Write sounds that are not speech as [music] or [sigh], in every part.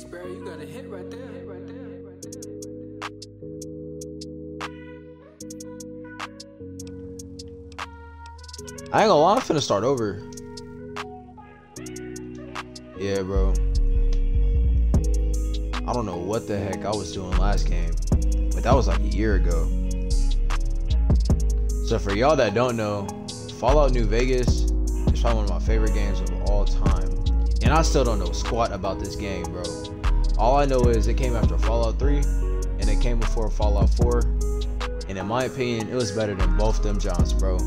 Sparrow, you got a hit right there. Hit right there. Hit right there. I ain't gonna lie, I'm finna start over. Yeah, bro. I don't know what the heck I was doing last game, but that was like a year ago. So for y'all that don't know, Fallout New Vegas is probably one of my favorite games of. And I still don't know squat about this game, bro. All I know is it came after Fallout 3 and it came before Fallout 4. And in my opinion, it was better than both them Johns, bro.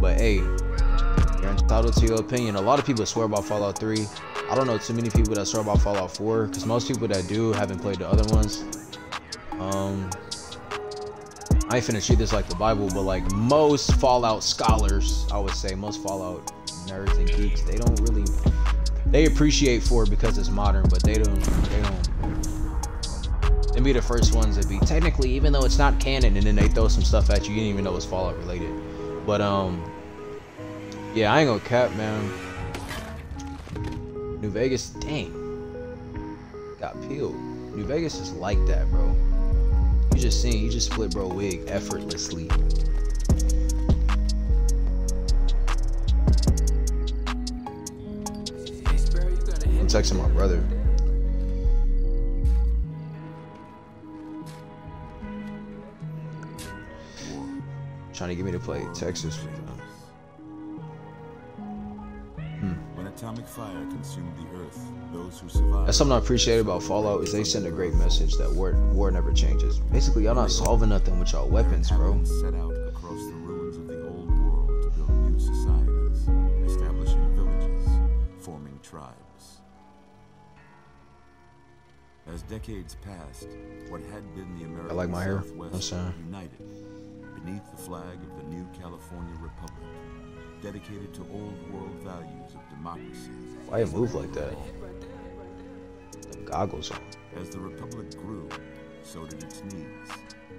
But hey, you're entitled to your opinion. A lot of people swear by Fallout 3. I don't know too many people that swear by Fallout 4 because most people that do haven't played the other ones. Um, I ain't finna treat this like the Bible, but like most Fallout scholars, I would say most Fallout nerds and geeks, they don't really they appreciate 4 because it's modern, but they don't they don't they be the first ones that be technically even though it's not canon and then they throw some stuff at you you didn't even know it's Fallout related. But um yeah, I ain't gonna cap, man. New Vegas, dang. Got peeled. New Vegas is like that, bro. You just seen, you just split bro wig effortlessly. Texting my brother. Trying to get me to play Texas. When atomic fire consumed the earth, those who survived That's something I appreciate about Fallout is they send a great message that war war never changes. Basically, y'all not solving nothing with y'all weapons, bro. As decades passed, what had been the American I like my hair. Southwest united beneath the flag of the new California Republic, dedicated to old world values of democracy. Why it move like that? Them goggles on. As the Republic grew, so did its needs.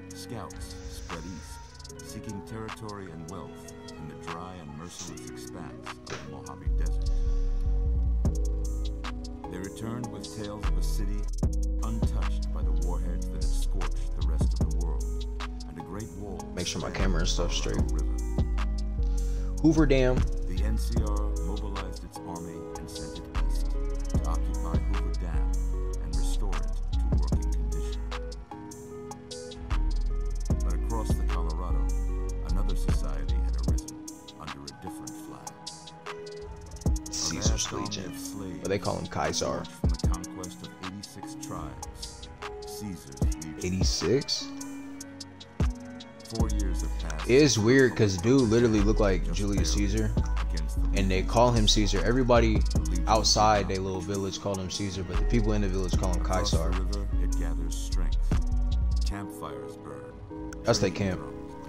Scouts spread east, seeking territory and wealth in the dry and merciless expanse of the Mojave Desert. They returned with tales of a city untouched by the warheads that had scorched the rest of the world, and a great wall. Make sure my camera and stuff straight. River. Hoover Dam. The NCR mobilized its army and sent it east to occupy Hoover Dam and restore it to working condition. But across the Colorado, another society had arisen under a different flag. Caesar's Legion. But they call him Kaiser. 86? Four years have. It's weird because dude literally looked like Julius Caesar. And they call him Caesar. Everybody outside their little village called him Caesar, but the people in the village call him Across the Kaiser. river, it gathers strength. Campfires burn. That's their camp.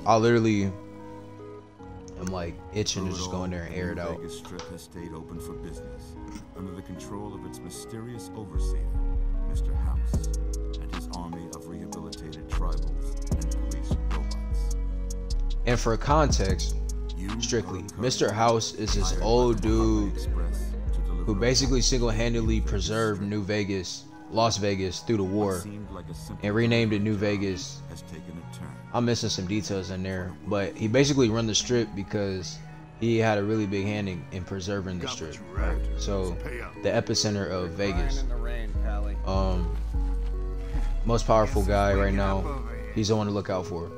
I literally am like itching to just go in there and air it out. Vegas Strip has stayed open for business under the control of its mysterious overseer, Mr. House, army of rehabilitated tribals and police robots. And for context, You strictly, Mr. House is this old dude Express to deliver who basically single-handedly preserved New Vegas, Las Vegas through the war seemed like a simple and renamed it New Vegas. Has taken a turn. I'm missing some details in there, but he basically run the strip because he had a really big hand in, in preserving the strip. So the epicenter of Vegas. in the rain, Callie. Um, most powerful guy right now. He's the one to look out for.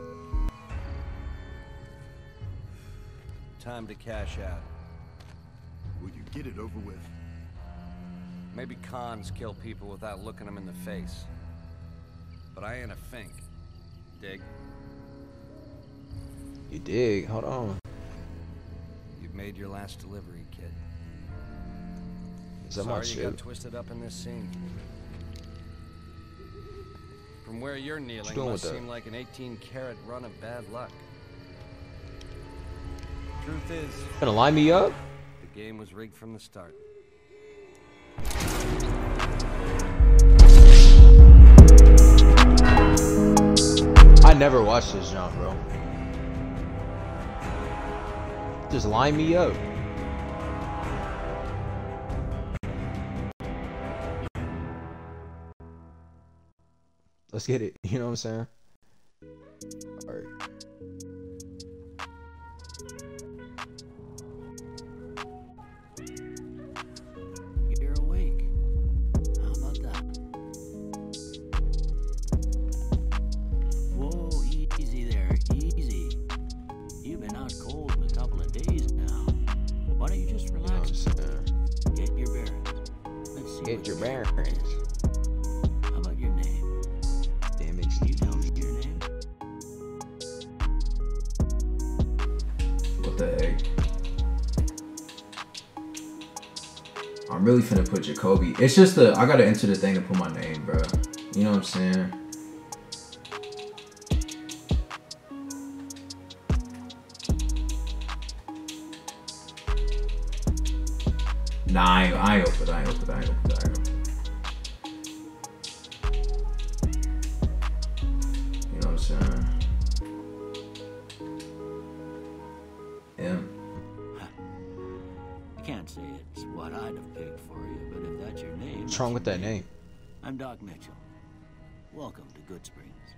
Time to cash out. Will you get it over with? Maybe cons kill people without looking them in the face. But I ain't a fink. Dig? You dig? Hold on. You've made your last delivery, kid. Is that my Sorry you got twisted up in this scene. From where you're kneeling doing must seem like an 18-carat run of bad luck. Truth is, Gonna line me up? the game was rigged from the start. I never watched this jump, bro. Just line me up. Let's get it. [laughs] You know what I'm saying? All right. You're awake. How about that? Whoa, easy there, easy. You've been out cold in a couple of days now. Why don't you just You know what I'm saying? Get your bearings. Get your bearings. I'm really finna put Jacoby. It's just the I gotta enter the thing to put my name, bro. You know what I'm saying? Nah, I I that. I that. I that. I gonna- You know what I'm saying? Yeah. I can't say it's what I'd have picked for you, but if that's your name. What's wrong with that name? I'm Doc Mitchell. Welcome to Goodsprings.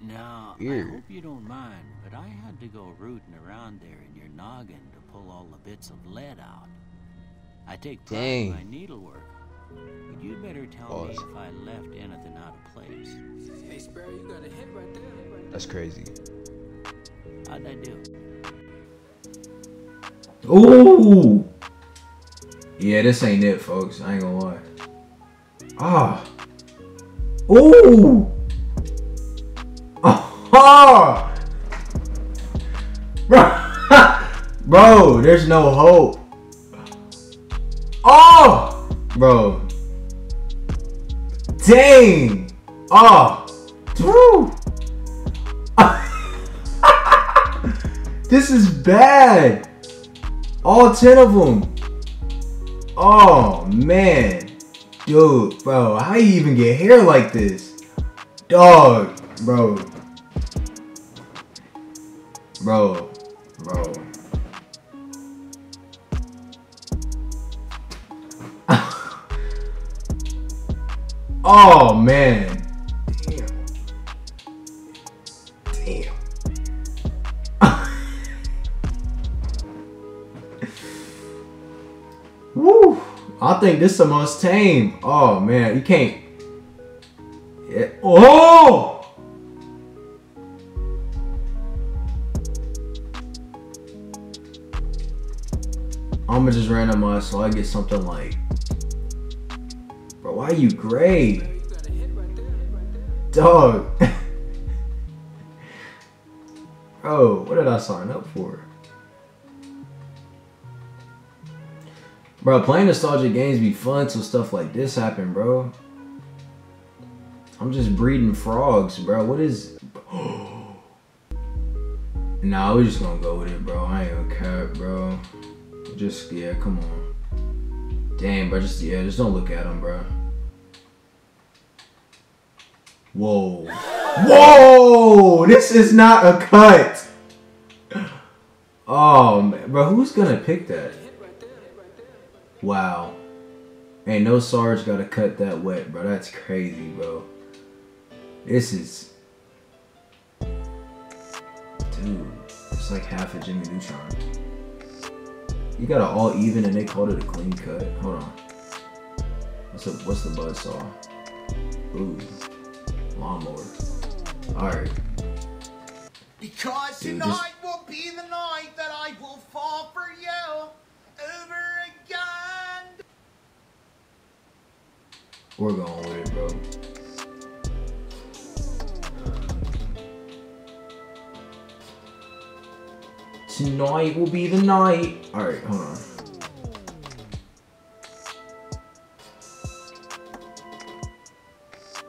Now, Weird. I hope you don't mind, but I had to go rooting around there in your noggin to pull all the bits of lead out. I take pride Dang. in my needlework, but you'd better tell me if I left anything out of place. Hey, Sparrow, you got a hit right there. Hit right That's crazy. How'd I do? Ooh. Yeah, this ain't it, folks. I ain't gonna lie. Ah. Ooh. Ah. [laughs] Bro. [laughs] Bro, there's no hope. Oh. Bro. Dang. Oh. Woo. [laughs] this is bad. All 10 of them. Oh, man. Dude, bro, how you even get hair like this? Dog, bro. Bro, bro. [laughs] oh, man. I think this is the most tame. Oh man, you can't. Yeah. Oh! I'ma just randomize so I get something like. Bro, why are you gray? Dog. [laughs] Bro, what did I sign up for? Bro, playing nostalgic games be fun till stuff like this happen, bro. I'm just breeding frogs, bro. What is. [gasps] nah, we're just gonna go with it, bro. I ain't gonna cap, bro. Just, yeah, come on. Damn, bro. Just, yeah, just don't look at him, bro. Whoa. Whoa! This is not a cut. [gasps] Oh, man. bro, who's gonna pick that? Wow. Ain't no Sarge got to cut that wet, bro. That's crazy, bro. This is. Dude, it's like half a Jimmy Neutron. You got it all even and they called it a clean cut. Hold on. What's the what's the buzz saw? Ooh. Lawnmower. Alright. Because Dude, tonight will be the night that I will We're going with it, bro. Tonight will be the night. Alright, hold on.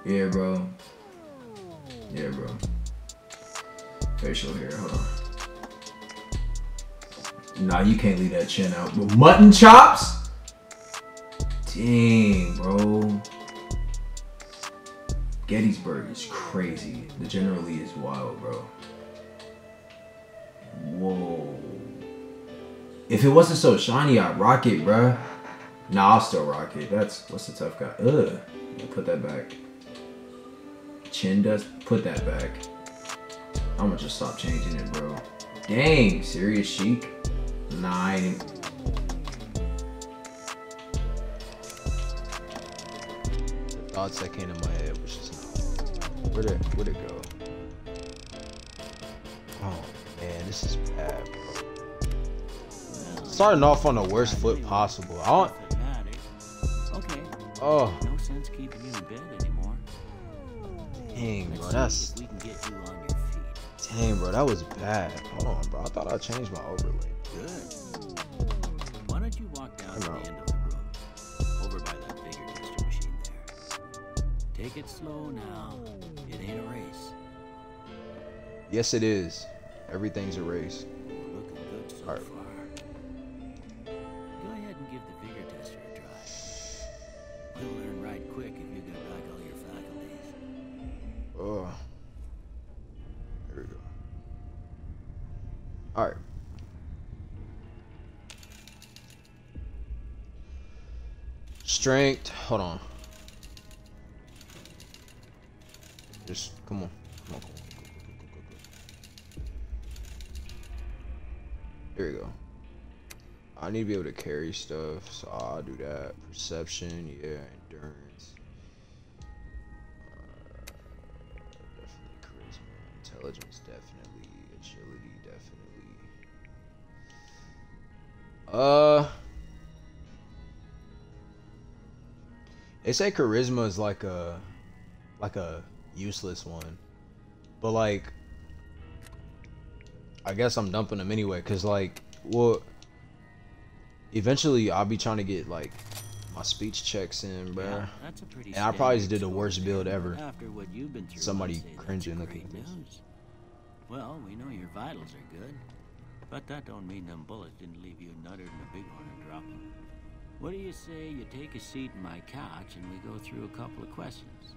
Yeah, bro. Yeah, bro. Facial hair, hold on. Nah, you can't leave that chin out. But mutton chops? Dang, bro. Gettysburg is crazy. The General Lee is wild, bro. Whoa. If it wasn't so shiny, I'd rock it, bruh. Nah, I'll still rock it. That's what's the tough guy. Ugh. Put that back. chin does. Put that back. I'm gonna just stop changing it, bro. Dang, serious chic. Nah, I ain't. Thoughts that came to my head was just not. Where'd it, where'd it go? Oh man, this is bad, bro. Starting off on the worst foot possible. I don't. If it matters. Okay. Oh, No sense keeping you in bed anymore. dang, bro. That's we can get you on your feet. dang, bro. That was bad. Hold on, bro. I thought I changed my overlay. Good. Take it slow now. It ain't a race. Yes, it is. Everything's erased. We're looking good so Alright. far. Go ahead and give the Vigor Tester a try. You'll learn right quick if you get back all your faculties. Oh. There we go. Alright. Strength. Hold on. Come on. Come on. We go. I need to be able to carry stuff, so I'll do that. Perception, yeah, endurance. definitely charisma, intelligence, definitely agility, definitely. Uh, they say charisma is like a like a useless one, but like I guess I'm dumping them anyway, cause like well, eventually I'll be trying to get like my speech checks in, bro. Yeah, that's a pretty And I probably just did the worst build ever. After what you've been through, Somebody I'd say that's cringing looking at this. news. Well, we know your vitals are good, but that don't mean them bullets didn't leave you nuttered and a big one or drop 'em. What do you say you take a seat in my couch and we go through a couple of questions?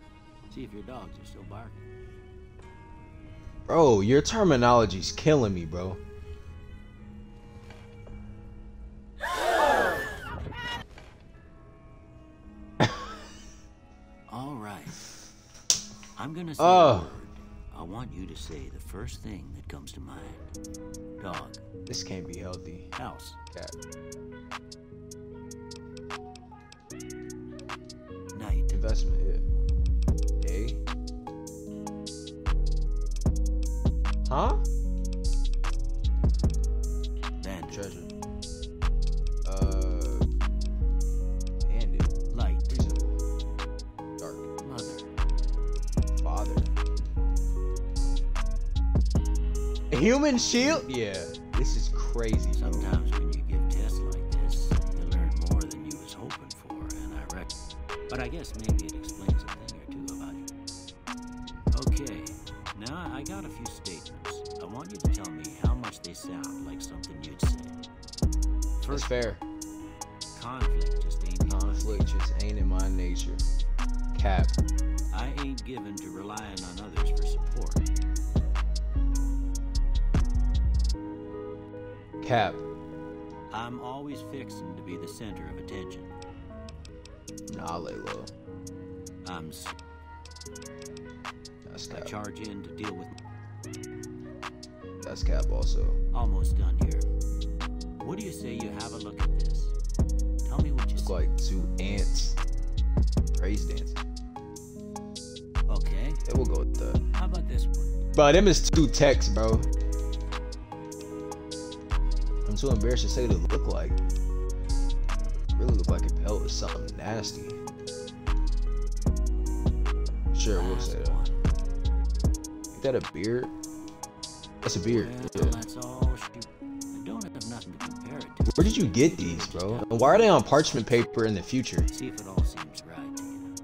See if your dogs are still barking. Bro, your terminology's killing me, bro. [laughs] All right. I'm gonna say Oh. I want you to say the first thing that comes to mind. Dog, This can't be healthy. house, Cat. night, Investment, yeah. Huh? bandit, Treasure. Uh. Bandit. light, Reasonable. Dark. mother, Father. A human shield? Yeah. This is crazy, bro. Sometimes when you give tests like this, you learn more than you was hoping for, and I reckon. But I guess maybe it explains First, fair. conflict just ain't in my Conflict just ain't in my nature. Cap. I ain't given to relying on others for support. Cap. I'm always fixing to be the center of attention. Nah, lay low. I'm That's I charge in to deal with That's cap also. almost done here. What do you say you have a look at this? Tell me what you Look see. like two ants. Praise dancing. Okay, Yeah, we'll go with that. how about this one? Bro, them is two texts, bro. I'm too embarrassed to say what it look like. Really look like a pelt or something nasty. Sure, we'll say Last that. one. Ain't that a beard? That's a beard. Well, Yeah. that's all shoot. I don't have nothing to compare Where did you get these, bro? And why are they on parchment paper in the future? See if it all seems right to you.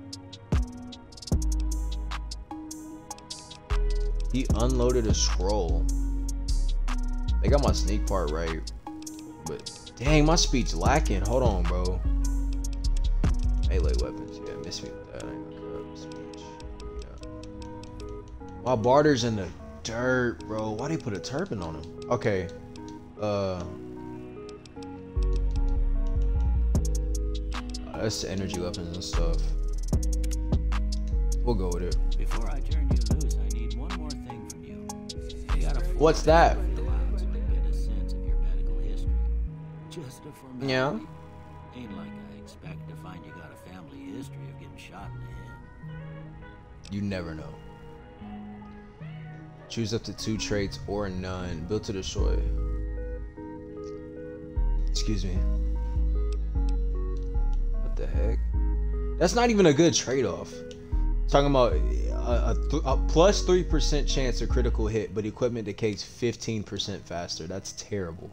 He unloaded a scroll. They got my sneak part right. But dang, my speech lacking. Hold on, bro. Melee weapons. Yeah, miss me with that. I ain't gonna grab speech. Yeah. My barter's in the dirt, bro. Why they put a turban on him? Okay. Uh. That's the energy weapons and stuff. We'll go with it. Before I turn you loose, I need one more thing from you. What's that? Yeah. Ain't like I expect to find you got a family history of getting shot in the head. You never know. Choose up to two traits or none. Built to destroy. Excuse me. Heck? That's not even a good trade-off. Talking about a, a, th- a plus three percent chance of critical hit, but equipment decays fifteen percent faster. That's terrible.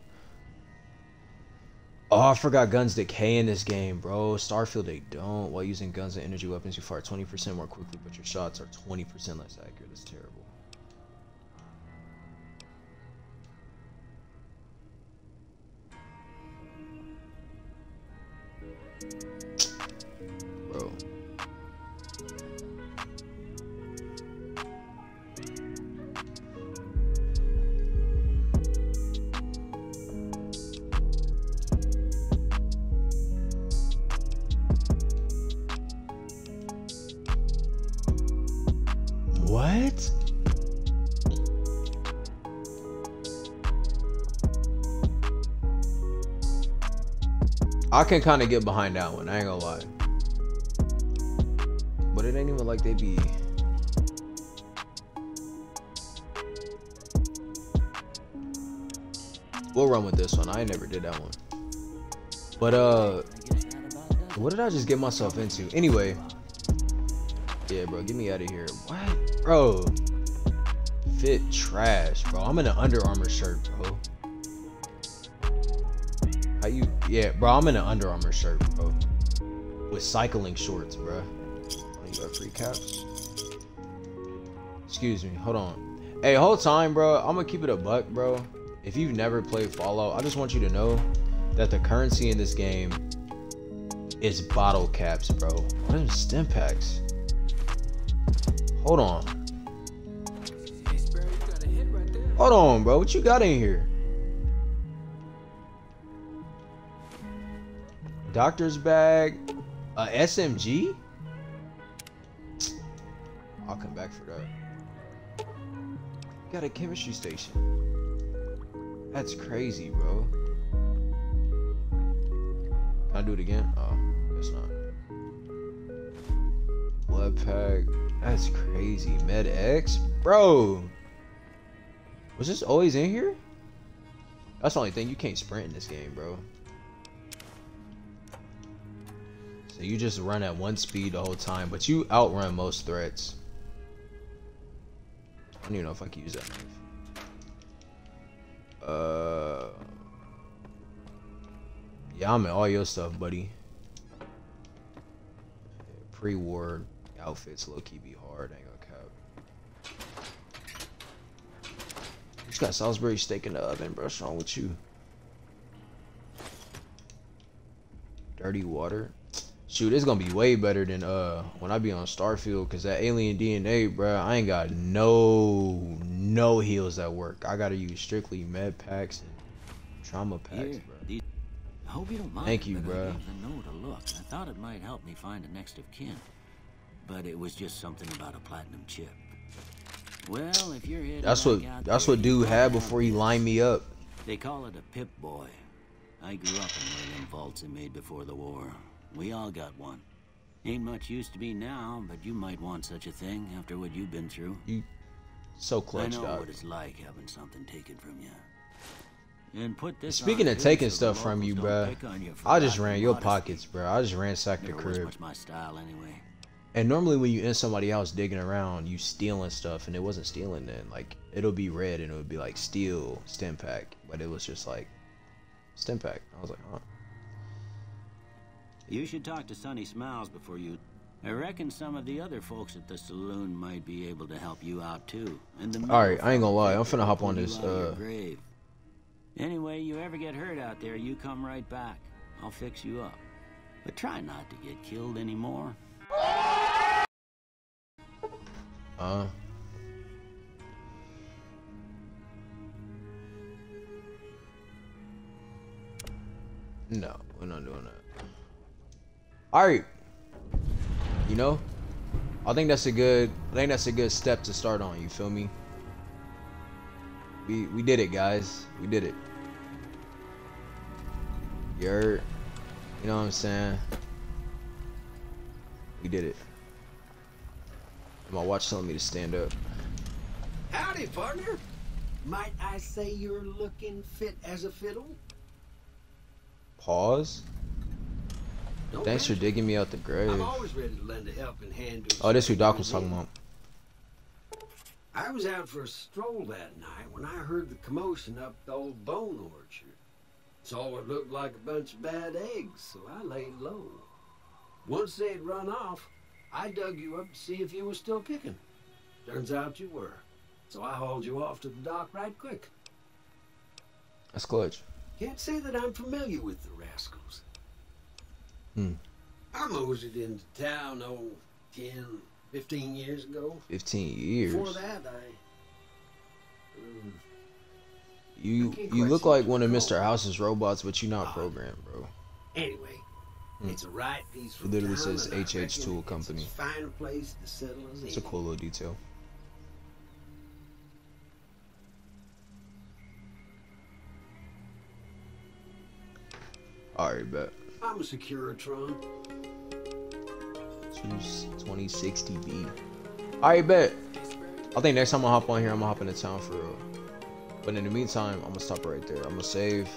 Oh, I forgot guns decay in this game, bro. Starfield they don't. While using guns and energy weapons, you fire 20% more quickly, but your shots are 20% less accurate. That's terrible. Can kind of get behind that one. I ain't gonna lie. But it ain't even like they be. We'll run with this one. I never did that one. But uh, what did I just get myself into? Anyway. Yeah, bro, get me out of here. What? Bro. Fit trash, bro. I'm in an Under Armour shirt, bro. Yeah, bro, I'm in an Under Armour shirt, bro. With cycling shorts, bro. You got free caps? Excuse me, hold on. Hey, whole time, bro, I'm gonna keep it a buck, bro. If you've never played Fallout, I just want you to know that the currency in this game is bottle caps, bro. What are Stimpaks? Hold on. Hey, Sparrow, you got a hit right there. Hold on, bro. What you got in here? Doctor's bag, a SMG. I'll come back for that. Got a chemistry station. That's crazy, bro. Can I do it again? Oh, guess not. Blood pack. That's crazy. Med X, bro. Was this always in here? That's the only thing. You can't sprint in this game, bro. So you just run at one speed the whole time, but you outrun most threats. I don't even know if I can use that knife. Uh, yeah, I'm in all your stuff, buddy. Pre-war outfits low-key be hard. Ain't gonna cap. You just got Salisbury steak in the oven, bro. What's wrong with you? Dirty water. Shoot, it's gonna be way better than uh when I be on Starfield, cause that alien DNA, bro. I ain't got no no heals that work. I gotta use strictly med packs and trauma packs, Here, bro. I hope you don't mind. Thank you, bro. I note a look. I thought it might help me find a next of kin, but it was just something about a platinum chip. Well, if you're headed That's what that's there, what dude had before he lined me up. They call it a pip boy. I grew up in one of them vaults they made before the war. We all got one. Ain't much use to be now, but you might want such a thing after what you've been through. So I know dog. what it's like having something taken from you. And put this Speaking of taking stuff from you, locals don't bruh, pick on you for I just ran your modesty. pockets, bro. I just ransacked the Never crib. my style anyway. And normally when you in somebody else digging around, you stealing stuff, and it wasn't stealing then. Like it'll be red and it would be like steal Stimpak, but it was just like Stimpak. I was like, huh? You should talk to Sunny Smiles before you. I reckon some of the other folks at the saloon might be able to help you out too. All right, I ain't gonna lie. I'm finna hop on this, out of your uh, grave. Anyway, you ever get hurt out there, you come right back. I'll fix you up. But try not to get killed anymore. Uh. No, we're not doing that. All right. You know, I think that's a good. I think that's a good step to start on. You feel me? We we did it, guys. We did it. You're You know what I'm saying? We did it. My watch telling me to stand up. Howdy, partner. Might I say you're looking fit as a fiddle? Pause. Don't Thanks for digging me out the grave. I'm always ready to lend a helping hand to Oh, this who Doc was talking about. I was out for a stroll that night when I heard the commotion up the old bone orchard. Saw what looked like a bunch of bad eggs, so I laid low. Once they'd run off, I dug you up to see if you were still picking. Turns out you were. So I hauled you off to the Doc right quick. That's clutch. Can't say that I'm familiar with the rascals. Hmm. I moseyed into town, oh, 10, 15 years ago. 15 years. Before that, I. um, You I you look like one of Mr. House's robots, but you're not programmed, bro. Anyway, Hmm. it's a right peaceful It literally says HH Tool Company. a place to settle It's a cool little detail. Alright, bet. I'm a Securitron. 2060B. Alright, bet. I think next time I hop on here, I'm gonna hop into town for real. But in the meantime, I'm gonna stop right there. I'm gonna save.